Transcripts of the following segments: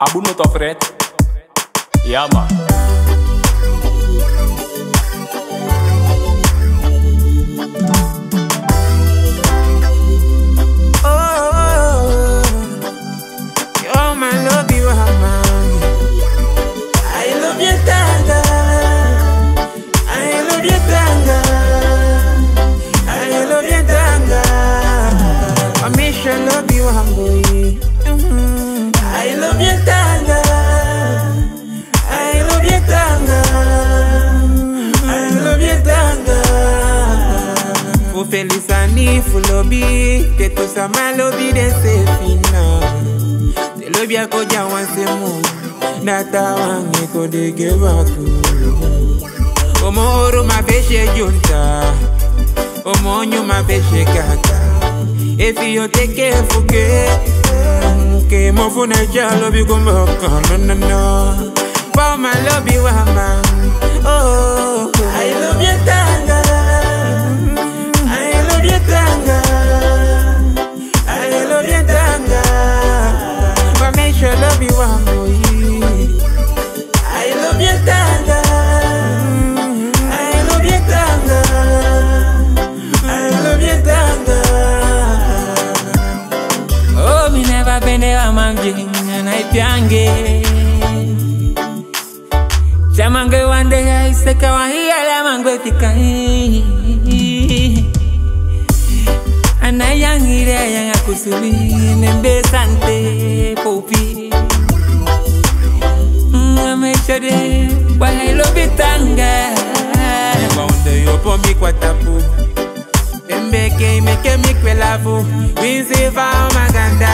Abu no tough red. Yeah man. Fu felisani fu lobi Ke tu sama lobi de se fina Te lobi ako jawan se mu Data wange ko de ge baku Omo oro ma beshe junta Omo nyu ma beshe kaka Efi yo te ke fuke Ke mo fu na ja lobi kumbaka No no no. Pa ma lobi wa man. Oh and I piange Chamange one day I say kawaii ala mangwe tikai Anayangire yanga kusuli nembe sante popi. Mwamechode wa hello bitanga Mwa unde yopo mikwa tapu Mbeke imeke mikwe lavu Winsiva maganda.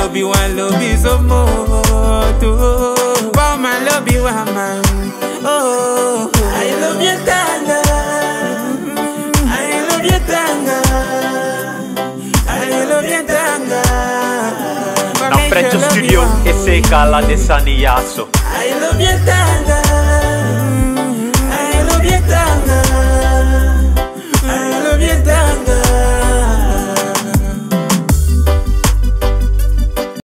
Anai wani lobi wan lobi so moto Ba o ma lobi wa man Oh. I love you tanga. I love you tanga. I love you tanga. Na Freccia Studio e Seca alla Desani Yasso. I love you tanga